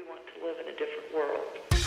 We want to live in a different world.